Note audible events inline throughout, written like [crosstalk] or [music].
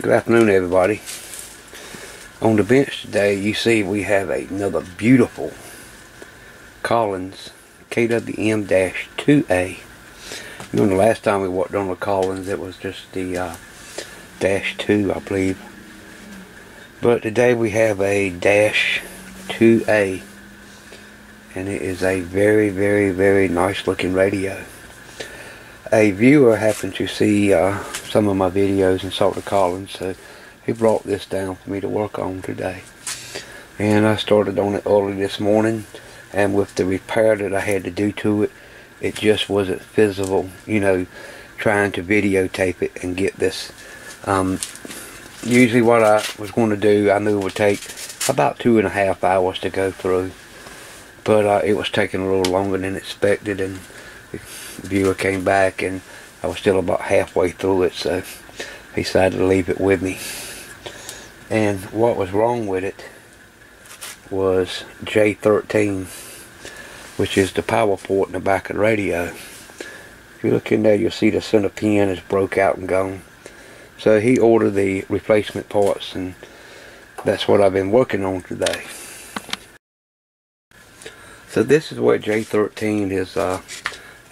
Good afternoon everybody. On the bench today you see we have another beautiful Collins KWM-2A. You know the last time we worked on the Collins it was just the uh, Dash 2 I believe. But today we have a Dash 2A and it is a very very very nice looking radio a viewer happened to see uh, some of my videos and saw the Collins, so he brought this down for me to work on today. And I started on it early this morning, and with the repair that I had to do to it, it just wasn't feasible, you know, trying to videotape it and get this. Um, usually what I was going to do, I knew it would take about two and a half hours to go through. But uh, it was taking a little longer than expected, and viewer came back and I was still about halfway through it so he decided to leave it with me. And what was wrong with it was J13 which is the power port in the back of the radio. If you look in there you'll see the center pin is broke out and gone. So he ordered the replacement parts and that's what I've been working on today. So this is where J13 is uh,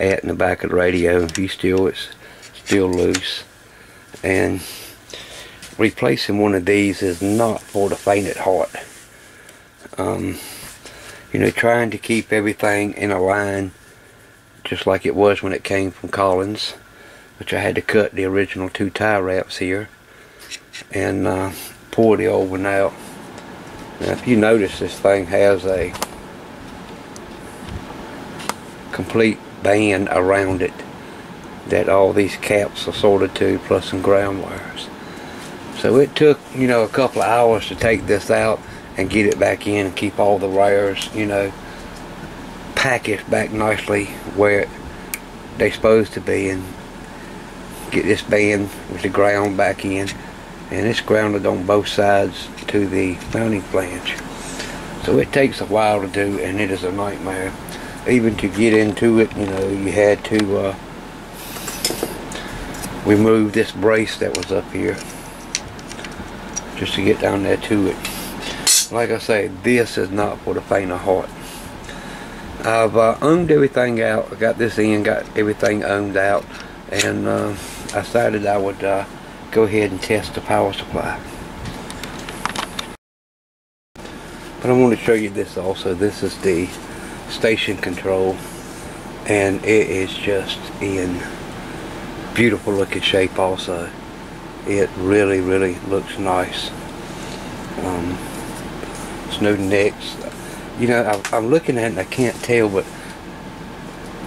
at in the back of the radio. If you still, it's still loose. And replacing one of these is not for the faint at heart. Um, you know, trying to keep everything in a line just like it was when it came from Collins, which I had to cut the original two tie wraps here and uh, pour the old one out. Now, if you notice, this thing has a complete band around it that all these caps are sorted to plus some ground wires. So it took you know a couple of hours to take this out and get it back in and keep all the wires you know packaged back nicely where they're supposed to be and get this band with the ground back in. And it's grounded on both sides to the mounting flange. So it takes a while to do and it is a nightmare even to get into it, you know, you had to uh, remove this brace that was up here just to get down there to it. Like I say, this is not for the faint of heart. I've uh, ohmed everything out. Got this in, got everything ohmed out, and uh, I decided I would uh, go ahead and test the power supply. But I want to show you this also. This is the station control and it is just in beautiful looking shape also. It really really looks nice. Um, no nicks. You know I, I'm looking at it and I can't tell but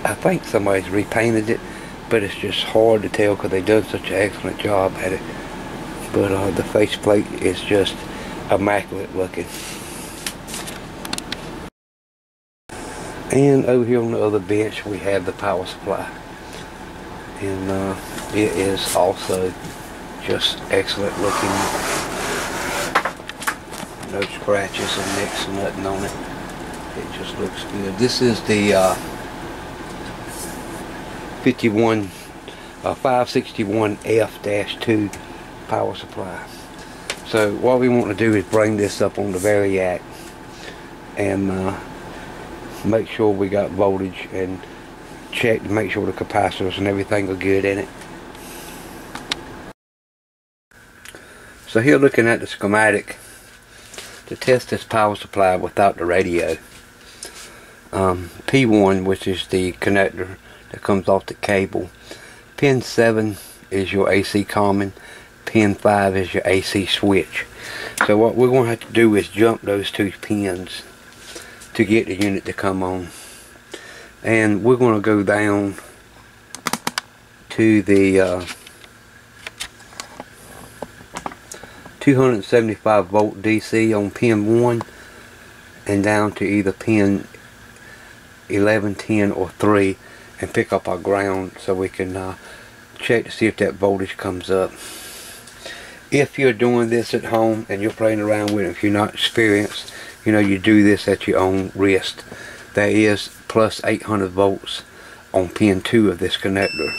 I think somebody's repainted it but it's just hard to tell because they've done such an excellent job at it. But uh, the faceplate is just immaculate looking And over here on the other bench we have the power supply. And uh, it is also just excellent looking. No scratches or nicks or nothing on it. It just looks good. This is the uh, 51 uh, 561F-2 power supply. So what we want to do is bring this up on the Variac and uh, make sure we got voltage and check to make sure the capacitors and everything are good in it. So here looking at the schematic to test this power supply without the radio. Um, P1 which is the connector that comes off the cable. Pin 7 is your AC common. Pin 5 is your AC switch. So what we're going to have to do is jump those two pins to get the unit to come on and we're going to go down to the uh, 275 volt DC on pin 1 and down to either pin 11, 10 or 3 and pick up our ground so we can uh, check to see if that voltage comes up. If you're doing this at home and you're playing around with it, if you're not experienced, you know you do this at your own risk there is plus 800 volts on pin 2 of this connector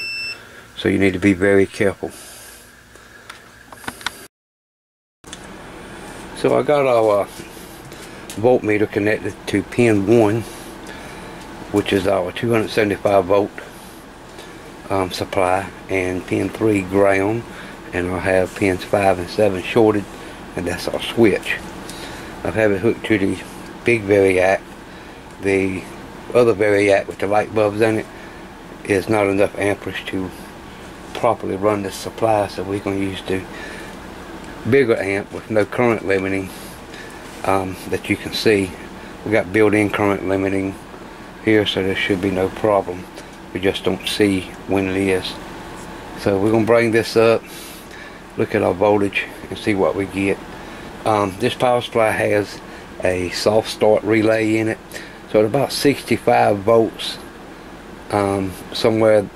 so you need to be very careful So I got our voltmeter connected to pin 1 which is our 275 volt um, supply and pin 3 ground and I'll have pins 5 and 7 shorted and that's our switch. I have it hooked to the big variac. The other variac with the light bulbs in it is not enough amperage to properly run the supply so we're going to use the bigger amp with no current limiting um, that you can see. We got built-in current limiting here so there should be no problem. We just don't see when it is. So we're going to bring this up, look at our voltage and see what we get. Um, this power supply has a soft start relay in it. So at about 65 volts, um, somewhere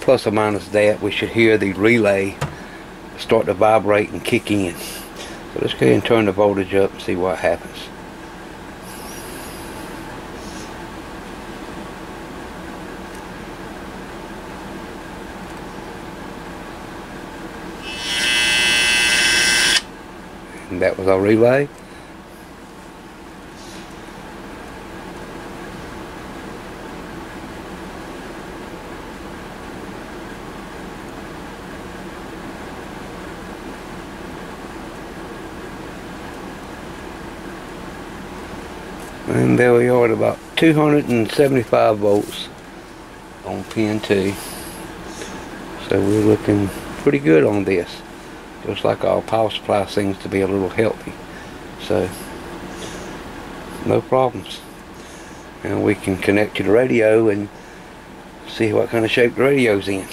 plus or minus that, we should hear the relay start to vibrate and kick in. So let's go ahead and turn the voltage up and see what happens. That was our relay. and there we are at about 275 volts on pin 2 so we're looking pretty good on this just like our power supply seems to be a little healthy so no problems and we can connect to the radio and see what kind of shape the radio's in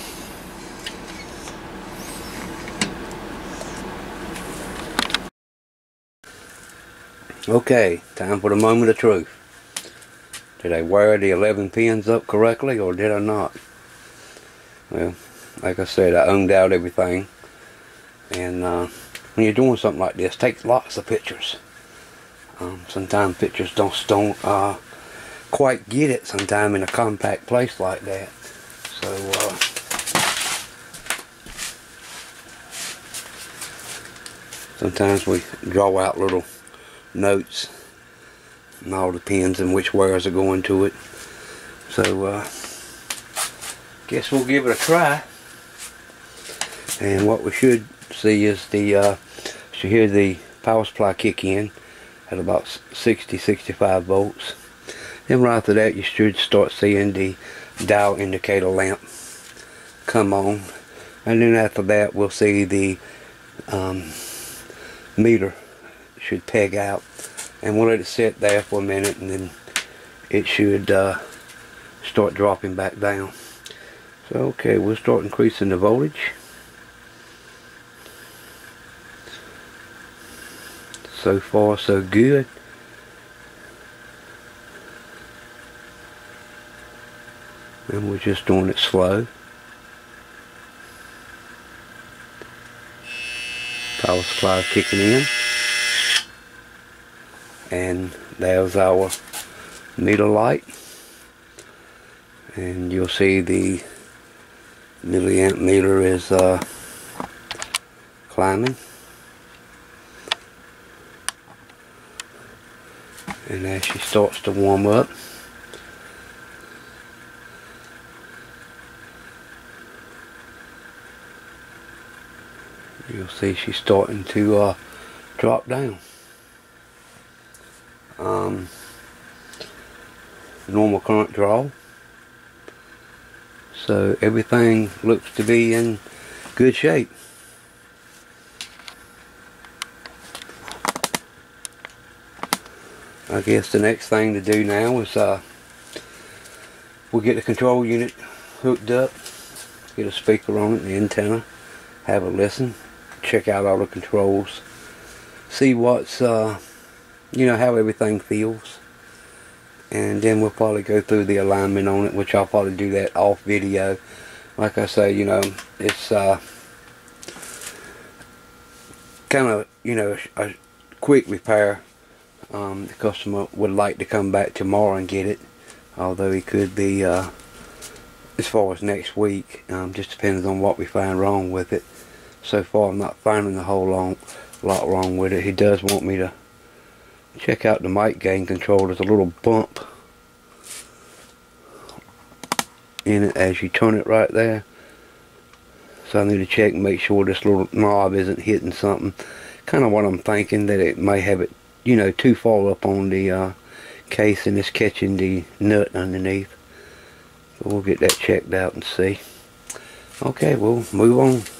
Okay, time for the moment of truth. Did I wire the 11 pins up correctly or did I not? Well, like I said, I ohmed out everything. And uh, when you're doing something like this, take lots of pictures. Um, sometimes pictures don't, don't uh, quite get it sometime in a compact place like that. So, uh, sometimes we draw out little notes and all depends on which wires are going to it so uh, guess we'll give it a try and what we should see is the uh, hear the power supply kick in at about 60 65 volts. Then right after that you should start seeing the dial indicator lamp come on. And then after that we'll see the um, meter should peg out. And we'll let it sit there for a minute and then it should uh, start dropping back down. So okay we'll start increasing the voltage so far so good. And we're just doing it slow. Power supply kicking in. And there's our meter light. And you'll see the milliamp meter is uh, climbing and as she starts to warm up you'll see she's starting to uh, drop down. Um, normal current draw. So everything looks to be in good shape I guess the next thing to do now is uh, we'll get the control unit hooked up get a speaker on it the antenna have a listen check out all the controls see what's uh, you know how everything feels. And then we'll probably go through the alignment on it which I'll probably do that off video. Like I say you know it's uh, kind of you know a quick repair um, the customer would like to come back tomorrow and get it although he could be uh, as far as next week um, just depends on what we find wrong with it so far I'm not finding a whole long lot wrong with it. He does want me to check out the mic gain control. There's a little bump in it as you turn it right there. So I need to check and make sure this little knob isn't hitting something. Kind of what I'm thinking, that it may have it, you know, too far up on the uh, case and it's catching the nut underneath. So we'll get that checked out and see. Okay, we'll move on.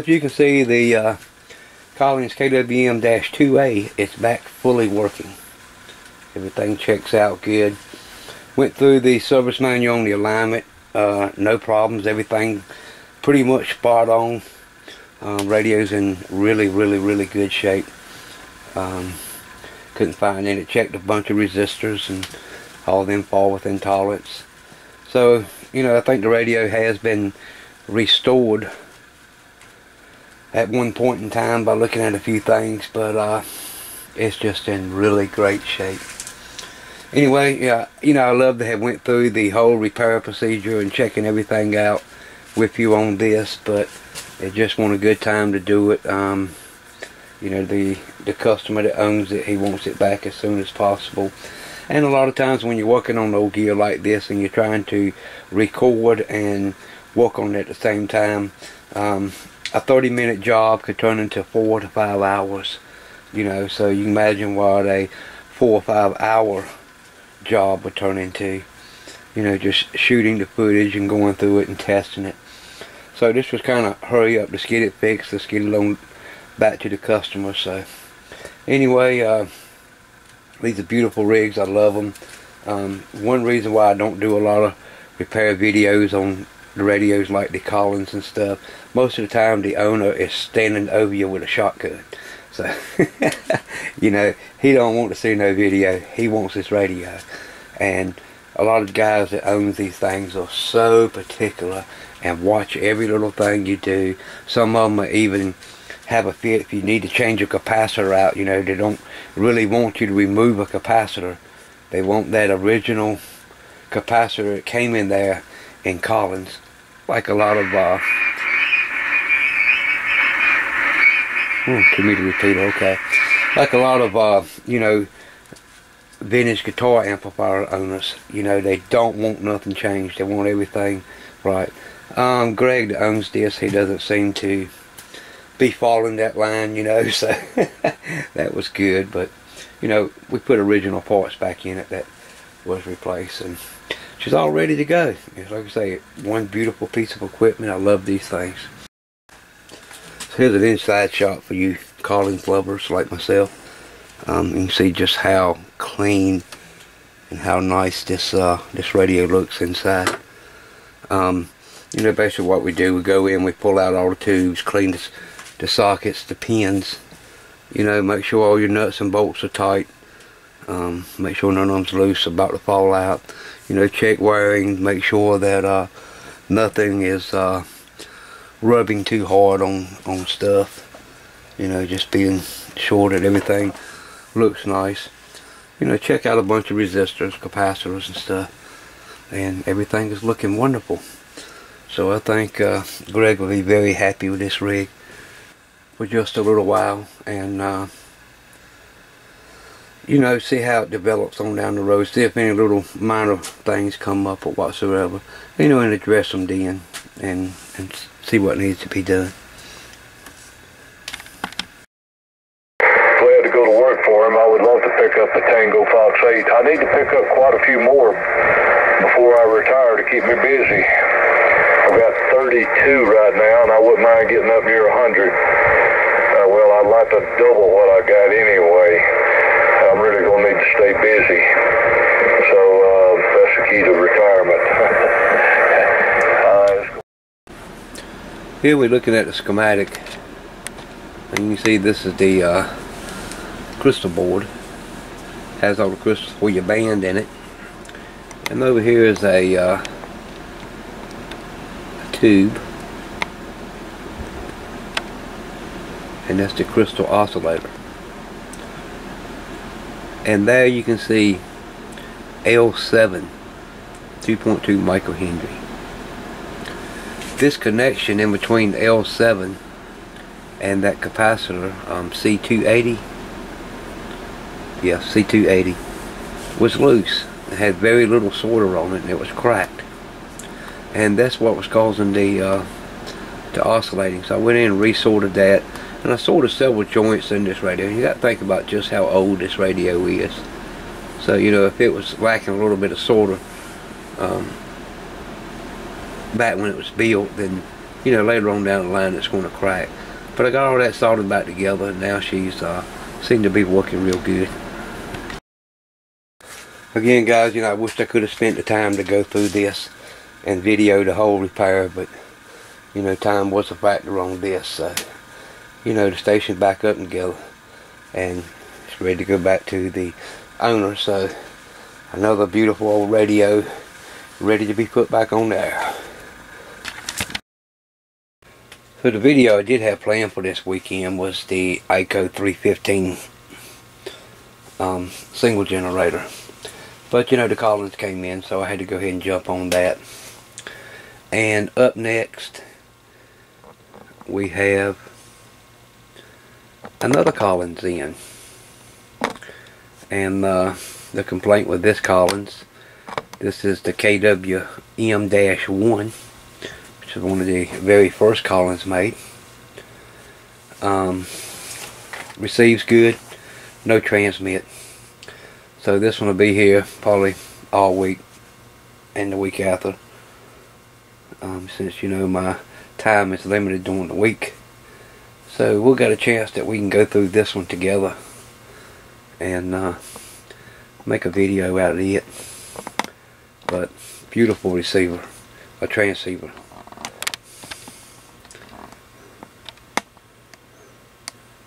As you can see, the uh, Collins KWM-2A, it's back fully working. Everything checks out good. Went through the service manual on the alignment. Uh, no problems. Everything pretty much spot on. Um, radio's in really, really, really good shape. Um, couldn't find any. Checked a bunch of resistors and all of them fall within tolerance. So, you know, I think the radio has been restored at one point in time by looking at a few things, but uh, it's just in really great shape. Anyway, yeah, you know, I love to have went through the whole repair procedure and checking everything out with you on this, but it just want a good time to do it. Um, you know, the the customer that owns it, he wants it back as soon as possible. And a lot of times when you're working on old gear like this and you're trying to record and work on it at the same time, um, a 30 minute job could turn into four to five hours you know so you can imagine what a four or five hour job would turn into you know just shooting the footage and going through it and testing it. So this was kind of hurry up let's get it fixed let's get it on back to the customer so. Anyway uh, these are beautiful rigs I love them um, one reason why I don't do a lot of repair videos on the radios like the Collins and stuff, most of the time the owner is standing over you with a shotgun. So, [laughs] you know, he don't want to see no video. He wants this radio. And a lot of guys that own these things are so particular and watch every little thing you do. Some of them even have a fit if you need to change a capacitor out. You know, they don't really want you to remove a capacitor. They want that original capacitor that came in there in Collins, like a lot of, uh, oh, too me to repeat, okay, like a lot of, uh, you know, vintage guitar amplifier owners, you know, they don't want nothing changed, they want everything right. Um, Greg that owns this, he doesn't seem to be following that line, you know, [laughs] so that was good, but, you know, we put original parts back in it that was replaced, and she's all ready to go. It's like I say, one beautiful piece of equipment. I love these things. So here's an inside shot for you Collins lovers like myself. Um, you can see just how clean and how nice this uh, this radio looks inside. Um, you know, basically what we do, we go in, we pull out all the tubes, clean the, the sockets, the pins. You know, make sure all your nuts and bolts are tight. Um, make sure none of them's loose, about to fall out. You know check wiring make sure that uh, nothing is uh, rubbing too hard on on stuff. You know just being sure that everything looks nice. You know check out a bunch of resistors capacitors and stuff and everything is looking wonderful. So I think uh, Greg will be very happy with this rig for just a little while and uh, you know, see how it develops on down the road. See if any little minor things come up or whatsoever. You know, and address them then and, and see what needs to be done. Glad to go to work for him. I would love to pick up a Tango Fox 8. I need to pick up quite a few more before I retire to keep me busy. I've got 32 right now, and I wouldn't mind getting up near 100. Uh, well, I'd like to double what I got anyway. Really going to need to stay busy. So uh, that's the key to retirement. uh, [laughs] Here we're looking at the schematic. And you see this is the uh, crystal board. Has all the crystals for your band in it. And over here is a, uh, a tube. And that's the crystal oscillator. And there you can see L7 2.2 microhenry this connection in between L7 and that capacitor um, C280 yeah C280 was loose. It had very little solder on it and it was cracked. And that's what was causing the uh, oscillating. So I went in and resoldered that and I soldered several joints in this radio you got to think about just how old this radio is so you know if it was lacking a little bit of solder um, back when it was built, then you know later on down the line it's going to crack. But I got all that soldered back together, and now she's uh, seemed to be working real good. Again, guys, you know I wished I could have spent the time to go through this and video the whole repair, but you know time was a factor on this. So you know the station back up and go. and it's ready to go back to the owner. So another beautiful old radio ready to be put back on there. So the video I did have planned for this weekend was the EICO 315 um, signal generator. But you know the Collins came in so I had to go ahead and jump on that. And up next we have another Collins in. And uh, the complaint with this Collins, this is the KWM-1 which is one of the very first Collins made. Um, receives good, no transmit. So this one will be here probably all week and the week after. Um, since you know my time is limited during the week. So we'll get a chance that we can go through this one together and uh, make a video out of it. But beautiful receiver, a transceiver.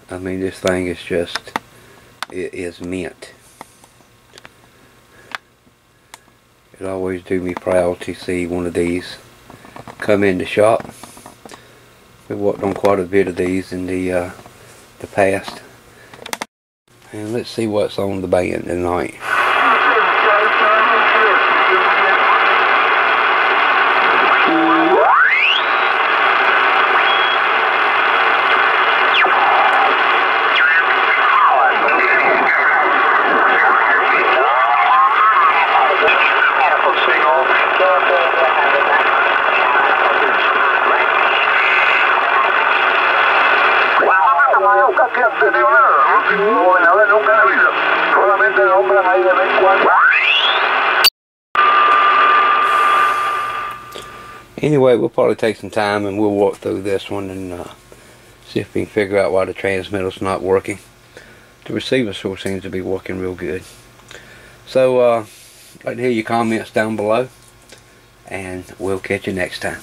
I mean, this thing is just, it is mint. It always do me proud to see one of these come in the shop. We worked on quite a bit of these in the uh, the past. And let's see what's on the band tonight. Anyway, we'll probably take some time and we'll walk through this one and uh, see if we can figure out why the transmitter's not working. The receiver sure seems to be working real good. So, uh, I'd like to hear your comments down below and we'll catch you next time.